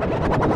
Thank you.